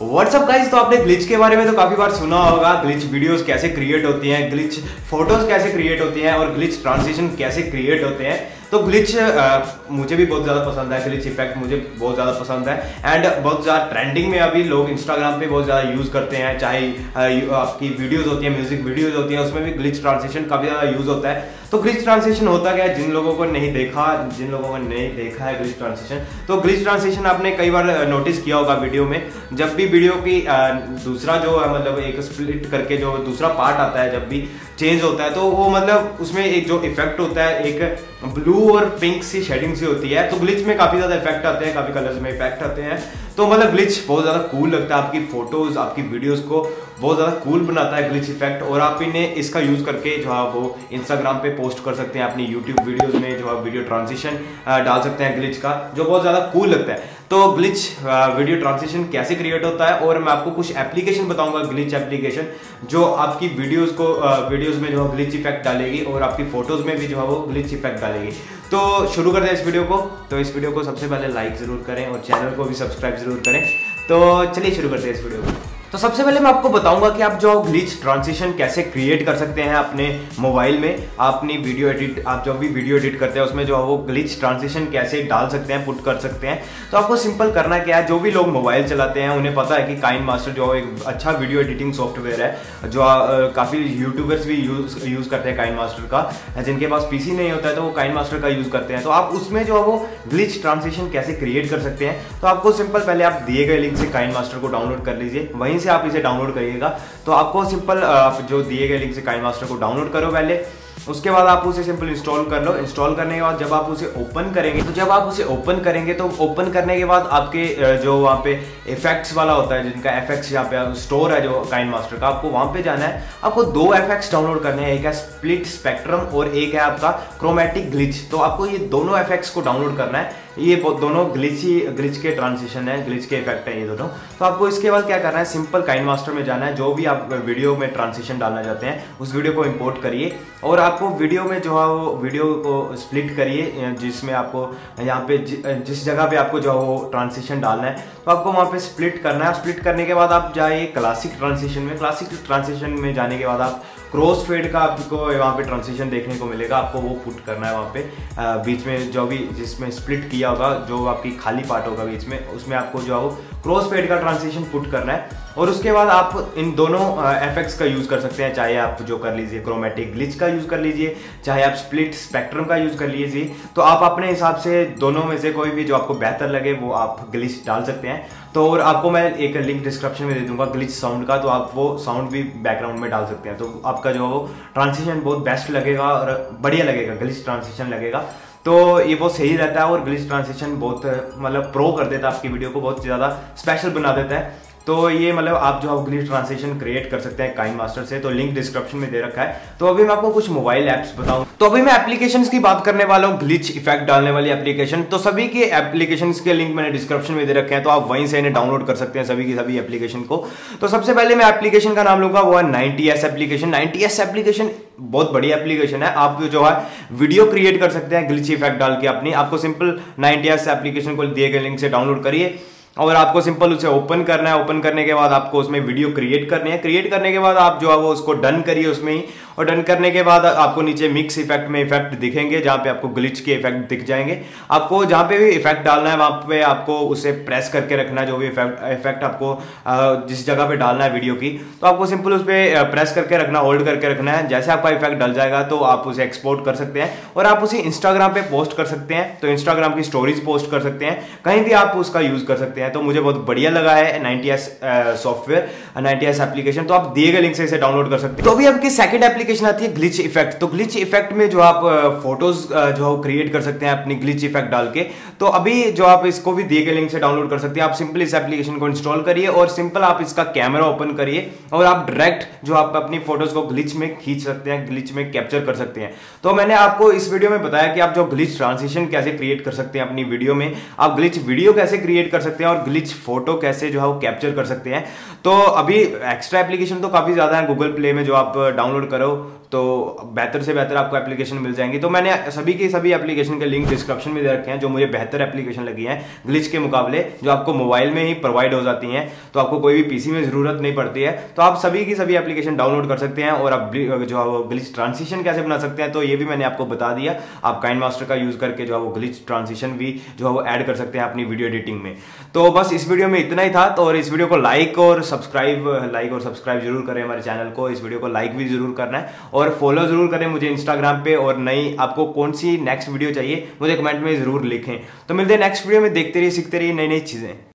WhatsApp guys तो आपने glitch के बारे में तो काफ़ी बार सुना होगा ग्लिच वीडियोस कैसे क्रिएट होती हैं ग्लिच फ़ोटोज़ कैसे क्रिएट होती हैं और ग्लिच ट्रांजिशन कैसे क्रिएट होते हैं। तो ग्लिच मुझे भी बहुत ज़्यादा पसंद है ग्लिच इफ़ेक्ट मुझे बहुत ज़्यादा पसंद है। एंड बहुत ज़्यादा ट्रेंडिंग में अभी लोग इंस्टाग्राम पे बहुत ज़्यादा यूज़ करते हैं, चाहे आपकी वीडियोज़ होती है म्यूज़िक वीडियोज़ होती है, उसमें भी ग्लिच ट्रांसलेशन काफ़ी ज़्यादा यूज़ होता है। तो ग्लिच ट्रांसलेशन होता क्या है? जिन लोगों को नहीं देखा, जिन लोगों को नहीं देखा है ग्लिच ट्रांसलेशन तो ग्लिच ट्रांसलेशन आपने कई बार नोटिस किया होगा वीडियो में। जब भी वीडियो की दूसरा जो है मतलब एक स्प्लिट करके जो दूसरा पार्ट आता है, जब भी चेंज होता है तो वो मतलब उसमें एक जो इफ़ेक्ट होता है, एक ब्लू और पिंक सी शेडिंग सी होती है तो ब्लिच में काफ़ी ज़्यादा इफ़ेक्ट आते हैं, काफ़ी कलर्स में इफ़ेक्ट आते हैं। तो मतलब ब्लिच बहुत ज़्यादा कूल लगता है, आपकी फ़ोटोज़ आपकी वीडियोस को बहुत ज़्यादा कूल बनाता है ग्लिच इफ़ेक्ट और आप इन्हें इसका यूज़ करके जो है वो इंस्टाग्राम पे पोस्ट कर सकते हैं, अपनी यूट्यूब वीडियोज़ में जो है वीडियो ट्रांजिशन डाल सकते हैं ग्लिच का, जो बहुत ज़्यादा कूल लगता है। तो ग्लिच वीडियो ट्रांसलेशन कैसे क्रिएट होता है? और मैं आपको कुछ एप्लीकेशन बताऊँगा ग्लिच एप्लीकेशन जो आपकी वीडियोस को वीडियोस में जो है ग्लिच इफ़ेक्ट डालेगी और आपकी फ़ोटोज़ में भी जो है वो ग्लिच इफ़ेक्ट डालेगी। तो शुरू करते हैं इस वीडियो को। तो इस वीडियो को सबसे पहले लाइक ज़रूर करें और चैनल को भी सब्सक्राइब ज़रूर करें। तो चलिए शुरू करते हैं इस वीडियो को। तो सबसे पहले मैं आपको बताऊँगा कि आप जो ग्लिच ट्रांजिशन कैसे क्रिएट कर सकते हैं अपने मोबाइल में अपनी वीडियो एडिट आप जो भी वीडियो एडिट करते हैं, उसमें जो है वो ग्लिच ट्रांजिशन कैसे डाल सकते हैं पुट कर सकते हैं। तो आपको सिंपल करना क्या है, जो भी लोग मोबाइल चलाते हैं, उन्हें पता है कि काइन मास्टर जो एक अच्छा वीडियो एडिटिंग सॉफ्टवेयर है, जो काफ़ी यूट्यूबर्स भी यूज़ यूज़ करते हैं काइन मास्टर का, जिनके पास पीसी नहीं होता है तो वो काइन मास्टर का यूज़ करते हैं। तो आप उसमें जो है वो ग्लिच ट्रांसलेशन कैसे क्रिएट कर सकते हैं तो आपको सिंपल पहले आप दिए गए लिंक से काइन मास्टर को डाउनलोड कर लीजिए। वहीं से आप इसे डाउनलोड करिएगा। तो आपको सिंपल जो दिए गए लिंक से काइन मास्टर को डाउनलोड करो पहले। उसके बाद आप उसे सिंपल इंस्टॉल कर लो। इंस्टॉल करने के बाद जब आप उसे ओपन करेंगे तो जब आप उसे ओपन करेंगे तो ओपन करने के बाद आपके जो वहाँ पे इफेक्ट्स वाला होता है, जिनका एफेक्ट्स यहाँ पे स्टोर है, जो काइन मास्टर का, आपको वहाँ पे जाना है। आपको दो एफेक्ट्स डाउनलोड करने हैं। एक है स्प्लिट स्पेक्ट्रम और एक है आपका क्रोमेटिक ग्लिच तो आपको ये दोनों इफेक्ट्स को डाउनलोड करना है। ये दोनों ग्लिच ग्लिच के ट्रांसिशन है, ग्लिच के इफ़ेक्ट है ये दोनों। तो आपको इसके बाद क्या करना है? सिंपल काइन मास्टर में जाना है, जो भी आप वीडियो में ट्रांसिशन डालना चाहते हैं, उस वीडियो को इम्पोर्ट करिए। और आपको वीडियो में जो है वो वीडियो को स्प्लिट करिए जिसमें आपको यहाँ पे जिस जगह पे आपको जो है वो ट्रांसिशन डालना है तो आपको वहाँ पे स्प्लिट करना है। स्प्लिट करने के बाद आप जाइए क्लासिक ट्रांसिशन में। क्लासिक ट्रांसिशन में जाने के बाद आप क्रॉस फेड का आपको वहाँ पे ट्रांसिशन देखने को मिलेगा, आपको वो पुट करना है वहाँ पे। बीच में जो भी जिसमें स्प्लिट किया होगा, जो आपकी खाली पार्ट होगा बीच में, उसमें आपको जो है क्रॉस फेड का ट्रांसिशन पुट करना है। और उसके बाद आप इन दोनों एफेक्ट्स का यूज़ कर सकते हैं, चाहे आप जो कर लीजिए क्रोमेटिक ग्लिच का यूज़ कर लीजिए, चाहे आप स्प्लिट स्पेक्ट्रम का यूज़ कर लीजिए। तो आप अपने हिसाब से दोनों में से कोई भी जो आपको बेहतर लगे, वो आप ग्लिच डाल सकते हैं। तो और आपको मैं एक लिंक डिस्क्रिप्शन में दे दूँगा ग्लिच साउंड का तो आप वो साउंड भी बैकग्राउंड में डाल सकते हैं। तो आपका जो वो ट्रांसिशन बहुत बेस्ट लगेगा और बढ़िया लगेगा ग्लिच ट्रांसिशन लगेगा। तो ये बहुत सही रहता है और ग्लिच ट्रांसिशन बहुत मतलब प्रो कर देता है आपकी वीडियो को, बहुत ज़्यादा स्पेशल बना देता है। तो ये मतलब आप जो ग्लिच ट्रांसलेशन क्रिएट कर सकते हैं काइन मास्टर से तो लिंक डिस्क्रिप्शन में दे रखा है। तो अभी मैं आपको कुछ मोबाइल एप्स बताऊँ। तो अभी मैं एप्लीकेशंस की बात करने वाला हूँ ग्लिच इफ़ेक्ट डालने वाली एप्लीकेशन तो सभी के एप्लीकेशन के लिंक मैंने डिस्क्रिप्शन में दे रखे हैं तो आप वहीं से इन्हें डाउनलोड कर सकते हैं सभी की सभी एप्लीकेशन को। तो सबसे पहले मैं एप्लीकेशन का नाम लूँगा, वो है नाइनटी एप्लीकेशन नाइनटी एप्लीकेशन बहुत बड़ी एप्लीकेशन है। आप जो है वीडियो क्रिएट कर सकते हैं ग्लिच इफ़ेक्ट डाल के अपनी। आपको सिंपल नाइनटी एस एप्लीकेशन को दिए गए लिंक से डाउनलोड करिए। और आपको सिंपल उसे ओपन करना है ओपन करने के बाद आपको उसमें वीडियो क्रिएट करनी है। क्रिएट करने के बाद आप जो है वो उसको डन करिए उसमें ही। और डन करने के बाद आपको नीचे मिक्स इफ़ेक्ट में इफ़ेक्ट दिखेंगे, जहाँ पे आपको ग्लिच के इफ़ेक्ट दिख जाएँगे। आपको जहाँ पे भी इफ़ेक्ट डालना है, वहाँ पे आपको उसे प्रेस करके रखना है, जो भी इफ़ेक्ट इफ़ेक्ट आपको जिस जगह पे डालना है वीडियो की। तो आपको सिंपल उस पर प्रेस करके रखना होल्ड करके रखना है। जैसे आपका इफ़ेक्ट डल जाएगा तो आप उसे एक्सपोर्ट कर सकते हैं। और आप उसे इंस्टाग्राम पे पोस्ट कर सकते हैं। तो इंस्टाग्राम की स्टोरीज पोस्ट कर सकते हैं। कहीं भी आप उसका यूज़ कर सकते हैं। तो मुझे बहुत बढ़िया लगा है ninety S software ninety S application तो आप दिए गए लिंक से इसे डाउनलोड कर सकते हैं। तो अभी आपकी सेकंड एप्लीकेशन आती है ग्लिच इफ़ेक्ट तो ग्लिच इफ़ेक्ट में जो आप फ़ोटोज़ जो है क्रिएट कर सकते हैं अपनी ग्लिच इफ़ेक्ट डाल के तो अभी जो आप इसको भी दिए गए लिंक से डाउनलोड कर सकते हैं, आप सिंपल इस एप्लीकेशन को इंस्टॉल करिए और सिंपल आप इसका कैमरा ओपन करिए और आप डायरेक्ट जो आप अपनी फ़ोटोज़ को ग्लिच में खींच सकते हैं ग्लिच में कैप्चर कर सकते हैं। तो मैंने आपको इस वीडियो में बताया कि आप जो ग्लिच ट्रांसिशन कैसे क्रिएट कर सकते हैं अपनी वीडियो में, आप ग्लिच वीडियो कैसे क्रिएट कर सकते हैं और ग्लिच फ़ोटो कैसे जो है वो कैप्चर कर सकते हैं। तो अभी एक्स्ट्रा एप्लीकेशन तो काफ़ी ज़्यादा है गूगल प्ले में जो आप डाउनलोड करो तो बेहतर से बेहतर आपको एप्लीकेशन मिल जाएँगी। तो मैंने सभी की सभी एप्लीकेशन के लिंक डिस्क्रिप्शन में दे रखे हैं, जो मुझे बेहतर एप्लीकेशन लगी है ग्लिच के मुकाबले, जो आपको मोबाइल में ही प्रोवाइड हो जाती हैं। तो आपको कोई भी पीसी में ज़रूरत नहीं पड़ती है। तो आप सभी की सभी एप्लीकेशन डाउनलोड कर सकते हैं और आप जो है वो ग्लिच ट्रांसिशन कैसे बना सकते हैं तो ये भी मैंने आपको बता दिया। आप काइंड मास्टर का यूज़ करके जो है वो ग्लिच ट्रांसिशन भी जो है वो ऐड कर सकते हैं अपनी वीडियो एडिटिंग में। तो बस इस वीडियो में इतना ही था। तो और इस वीडियो को लाइक और सब्सक्राइब लाइक और सब्सक्राइब ज़रूर करें हमारे चैनल को। इस वीडियो को लाइक भी ज़रूर करना है। और फॉलो ज़रूर करें मुझे इंस्टाग्राम पे। और नई आपको कौन सी नेक्स्ट वीडियो चाहिए, मुझे कमेंट में ज़रूर लिखें। तो मिलते हैं नेक्स्ट वीडियो में। देखते रहिए, सीखते रहिए नई नई चीज़ें।